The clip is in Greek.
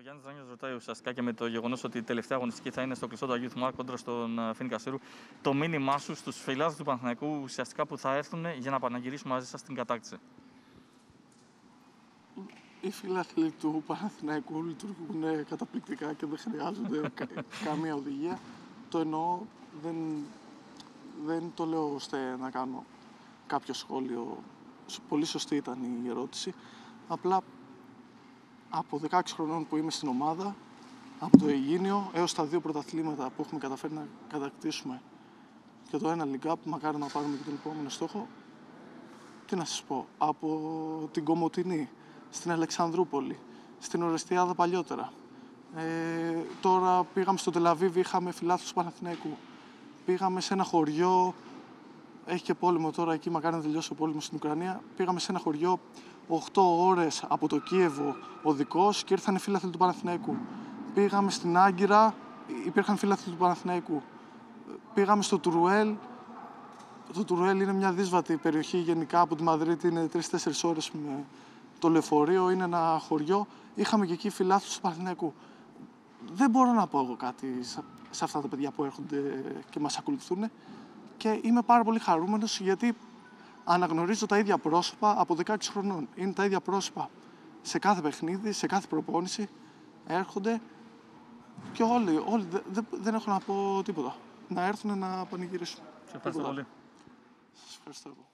Ο Γιάννης Δράνιο ρωτάει ουσιαστικά και με το γεγονός ότι η τελευταία αγωνιστική θα είναι στο κλειστό του Αγίου Θυμάρ κόντρα στον ε, Φίνη Κασίρου. Το μήνυμά σου στους φιλάδε του Παναθηναϊκού ουσιαστικά που θα έρθουν για να παναγυρίσουν μαζί σας την κατάκτηση; Οι φίλαθλοι του Παναθηναϊκού λειτουργούν καταπληκτικά και δεν χρειάζονται κα- καμία οδηγία. Το εννοώ, δεν, δεν το λέω ώστε να κάνω κάποιο σχόλιο. Σ- Πολύ σωστή ήταν η ερώτηση. Απλά από 16 χρονών που είμαι στην ομάδα, από το Αιγίνιο έως τα δύο πρωταθλήματα που έχουμε καταφέρει να κατακτήσουμε και το ένα League Cup, μακάρι να πάρουμε και τον επόμενο στόχο, τι να σας πω, από την Κομωτινή, στην Αλεξανδρούπολη, στην Ορεστιάδα παλιότερα. Ε, τώρα πήγαμε στο Τελαβίβ, είχαμε φιλάθλους Παναθηναϊκού. Πήγαμε σε ένα χωριό, έχει και πόλεμο τώρα εκεί, μακάρι να τελειώσει ο πόλεμος στην Ουκρανία. Πήγαμε σε ένα χωριό 8 ώρες από το Κίεβο οδικός και ήρθαν φίλαθλοι του Παναθηναϊκού. Πήγαμε στην Άγκυρα, υπήρχαν φίλαθλοι του Παναθηναϊκού. Πήγαμε στο Τουρουέλ, το Τουρουέλ είναι μια δύσβατη περιοχή γενικά από τη Μαδρίτη, είναι 3-4 ώρες με το λεωφορείο, είναι ένα χωριό. Είχαμε και εκεί φιλάθλους του Παναθηναϊκού. Δεν μπορώ να πω εγώ κάτι σε- σε αυτά τα παιδιά που έρχονται και μας ακολουθούν και είμαι πάρα πολύ χαρούμενος γιατί αναγνωρίζω τα ίδια πρόσωπα από 16 χρονών. Είναι τα ίδια πρόσωπα σε κάθε παιχνίδι, σε κάθε προπόνηση. Έρχονται και όλοι, όλοι δε- δε- δεν έχω να πω τίποτα. Να έρθουν να πανηγυρίσουν. Σε ευχαριστώ Τίποτα. πολύ. Σας ευχαριστώ εγώ.